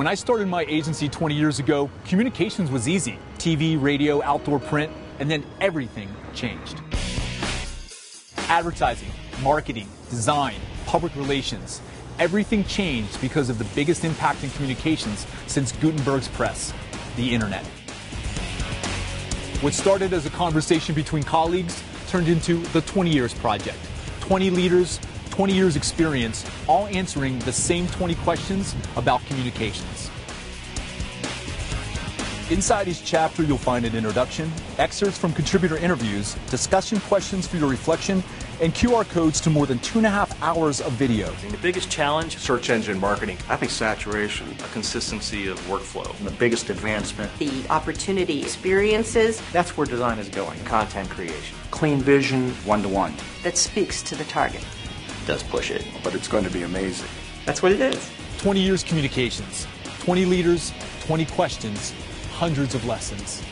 When I started my agency 20 years ago, communications was easy TV, radio, outdoor print, and then everything changed. Advertising, marketing, design, public relations, everything changed because of the biggest impact in communications since Gutenberg's press the internet. What started as a conversation between colleagues turned into the 20 Years Project. 20 leaders, 20 years experience, all answering the same 20 questions about communications. Inside each chapter, you'll find an introduction, excerpts from contributor interviews, discussion questions for your reflection, and QR codes to more than two and a half hours of video. The biggest challenge, search engine marketing. I think saturation. A consistency of workflow. The biggest advancement. The opportunity experiences. That's where design is going. Content creation. Clean vision, one to one. That speaks to the target. Does push it. But it's going to be amazing. That's what it is. 20 years communications, 20 leaders, 20 questions, hundreds of lessons.